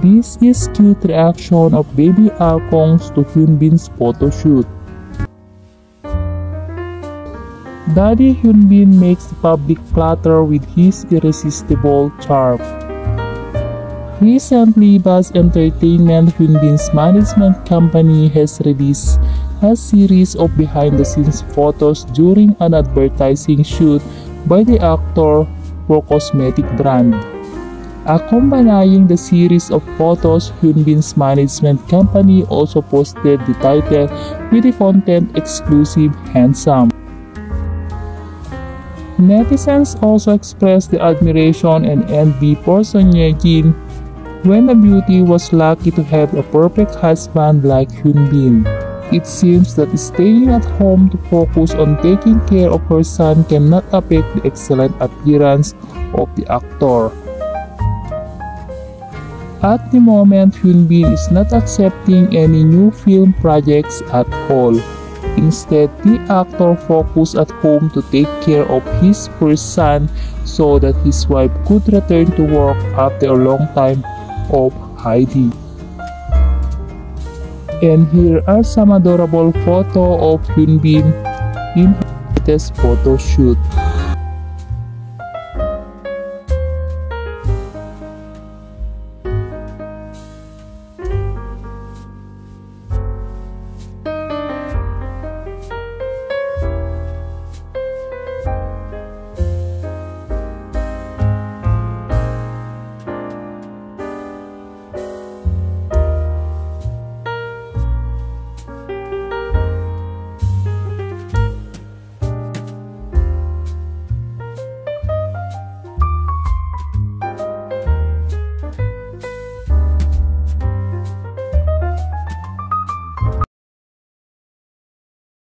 This is cute reaction of baby Alkongs to Hyunbin's photo shoot. Daddy Hyunbin makes the public flutter with his irresistible charm. Recently, VAST Entertainment, Hyunbin's management company, has released a series of behind-the-scenes photos during an advertising shoot by the actor for cosmetic brand. Accompanying the series of photos, Hyunbin's management company also posted the title with the content exclusive handsome. Netizens also expressed the admiration and envy for Son Ye-jin when the beauty was lucky to have a perfect husband like Hyunbin. It seems that staying at home to focus on taking care of her son cannot affect the excellent appearance of the actor. At the moment, Hyunbin is not accepting any new film projects at all. Instead, the actor focused at home to take care of his first son so that his wife could return to work after a long time of Heidi. And here are some adorable photo of Hyunbin in latest photo shoot.